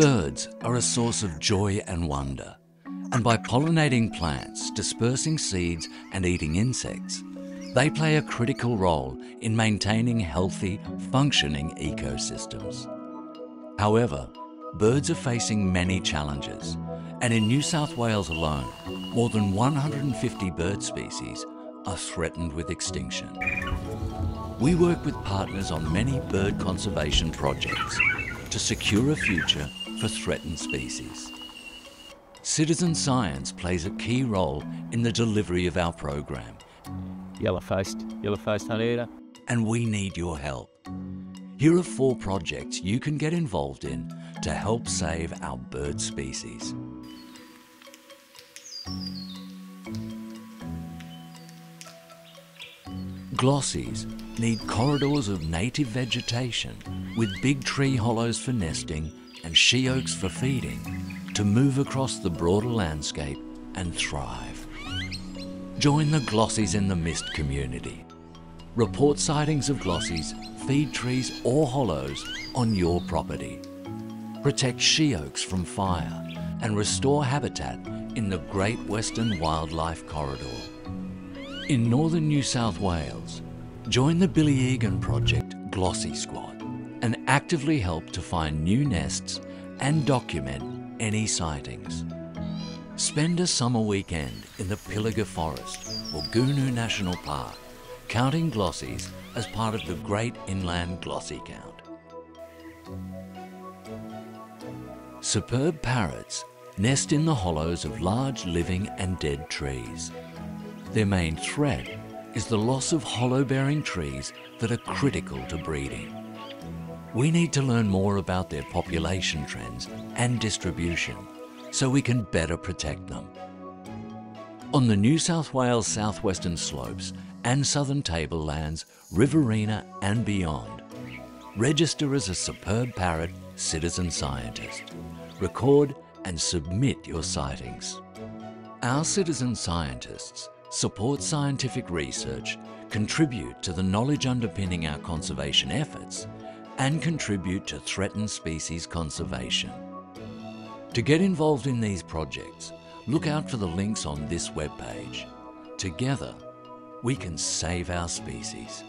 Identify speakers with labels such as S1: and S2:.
S1: Birds are a source of joy and wonder, and by pollinating plants, dispersing seeds and eating insects, they play a critical role in maintaining healthy, functioning ecosystems. However, birds are facing many challenges, and in New South Wales alone, more than 150 bird species are threatened with extinction. We work with partners on many bird conservation projects to secure a future for threatened species. Citizen science plays a key role in the delivery of our program,
S2: Yellow-faced, yellow-faced honeyeater.
S1: and we need your help. Here are four projects you can get involved in to help save our bird species. Glossies need corridors of native vegetation with big tree hollows for nesting and she oaks for feeding to move across the broader landscape and thrive. Join the Glossies in the Mist community. Report sightings of glossies, feed trees or hollows on your property. Protect she oaks from fire and restore habitat in the Great Western Wildlife Corridor. In northern New South Wales, join the Billy Egan Project Glossy Squad and actively help to find new nests and document any sightings. Spend a summer weekend in the Pilliga Forest or Goonoo National Park, counting glossies as part of the Great Inland Glossy Count. Superb parrots nest in the hollows of large living and dead trees. Their main threat is the loss of hollow-bearing trees that are critical to breeding. We need to learn more about their population trends and distribution so we can better protect them. On the New South Wales southwestern slopes and southern tablelands, Riverina and beyond, register as a superb parrot citizen scientist. Record and submit your sightings. Our citizen scientists support scientific research, contribute to the knowledge underpinning our conservation efforts, and contribute to threatened species conservation. To get involved in these projects, look out for the links on this webpage. Together, we can save our species.